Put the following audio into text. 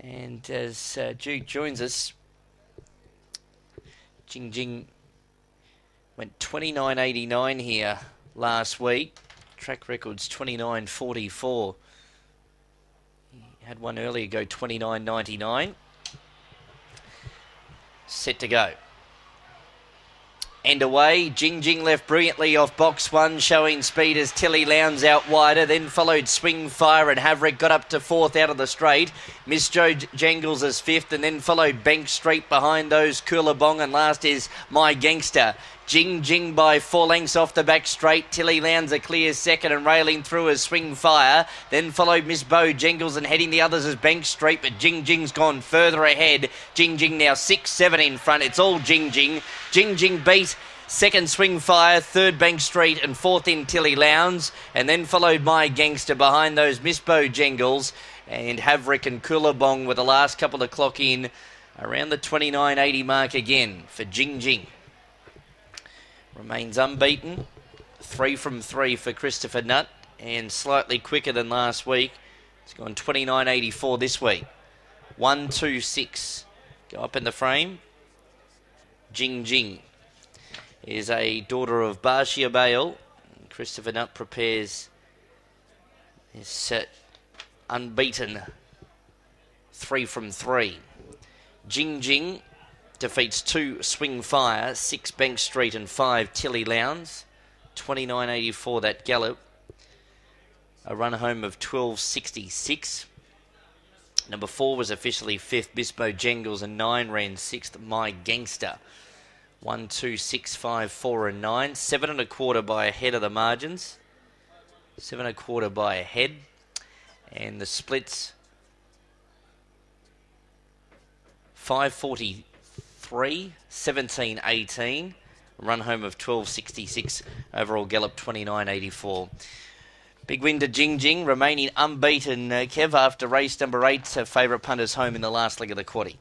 And as uh, Duke joins us, Jing Jing went 29.89 here last week. Track records 29.44. He had one earlier go 29.99. Set to go. And away, Jing Jing left brilliantly off box one, showing speed as Tilly Lowndes out wider. Then followed Swing Fire and Haverick got up to fourth out of the straight. Miss Joe Jangles as fifth, and then followed Bank Street behind those Coolabong, and last is My Gangster. Jing Jing by four lengths off the back straight. Tilly Lowndes a clear second and railing through as Swing Fire. Then followed Miss Bow Jingles and heading the others as Bank Street, but Jing Jing's gone further ahead. Jing Jing now six, seven in front. It's all Jing Jing. Jing Jing beat. Second Swing Fire, third Bank Street, and fourth in Tilly Lowndes. And then followed My Gangster behind those Miss Bow Jingles and Haverick and Coolabong with the last couple of clock in around the 29.80 mark again for Jing Jing. Remains unbeaten. Three from three for Christopher Nutt and slightly quicker than last week. It's gone 29.84 this week. One, two, six. Go up in the frame. Jing Jing is a daughter of Barcia Bale. Christopher Nutt prepares his set unbeaten three from three. Jing Jing defeats two Swing Fire, six Bank Street, and five Tilly Lowndes. 29.84 that gallop. A run home of 12.66. Number four was officially fifth, Bispo Jangles, and nine ran sixth, My Gangster. One, two, six, five, four, and nine. Seven and a quarter by a head of the margins. Seven and a quarter by a head. And the splits 543, 17, 18. Run home of 1266. Overall gallop 29.84. Big win to Jing Jing, remaining unbeaten. Uh, Kev after race number eight, uh, favourite punters home in the last leg of the quaddy.